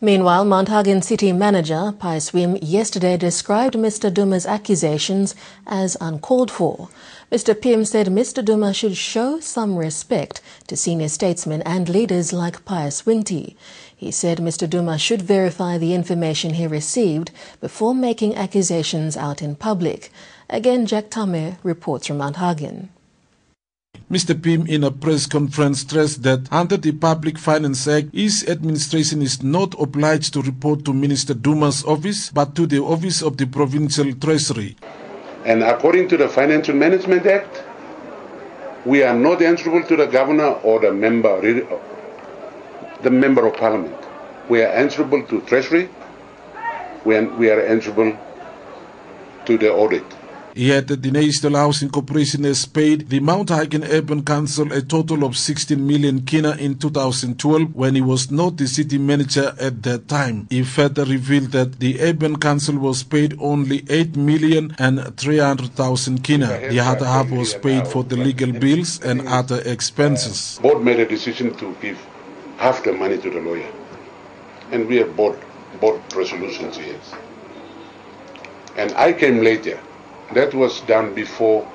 Meanwhile, Mount Hagen City Manager Pius Pim yesterday described Mr. Duma's accusations as uncalled for. Mr. Pim said Mr. Duma should show some respect to senior statesmen and leaders like Pius Wingti. He said Mr. Duma should verify the information he received before making accusations out in public. Again, Jack Tame reports from Mount Hagen. Mr. Pim in a press conference stressed that under the Public Finance Act, his administration is not obliged to report to Minister Duma's office, but to the office of the Provincial Treasury. And according to the Financial Management Act, we are not answerable to the governor or the member, the member of parliament. We are answerable to Treasury. We are, we are answerable to the audit. Yet the National Housing Corporation has paid the Mount Hagen Urban Council a total of 16 million kina in 2012 when he was not the city manager at that time. He further revealed that the Urban Council was paid only 8 million and 300,000 kina. The other half was paid for the legal bills and other expenses. Uh, board made a decision to give half the money to the lawyer. And we have board, board resolutions here. And I came later that was done before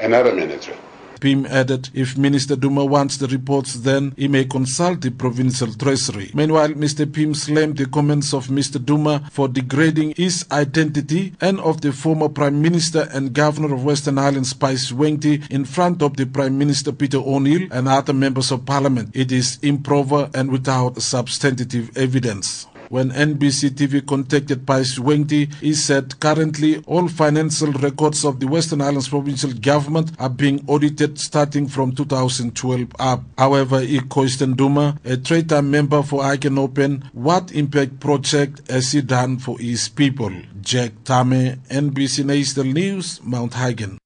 another manager. Pim added if Minister Duma wants the reports, then he may consult the provincial treasury. Meanwhile, Mr. Pim slammed the comments of Mr. Duma for degrading his identity and of the former Prime Minister and Governor of Western Highlands, Pius Wingti, in front of the Prime Minister Peter O'Neill and other members of Parliament. It is improper and without substantive evidence. When NBC TV contacted Pius Wingti, he said currently all financial records of the Western Highlands provincial government are being audited starting from 2012 up. However, he questioned Duma, a traitor member for Hagen Open, what impact project has he done for his people? Jack Tame, NBC National News, Mount Hagen.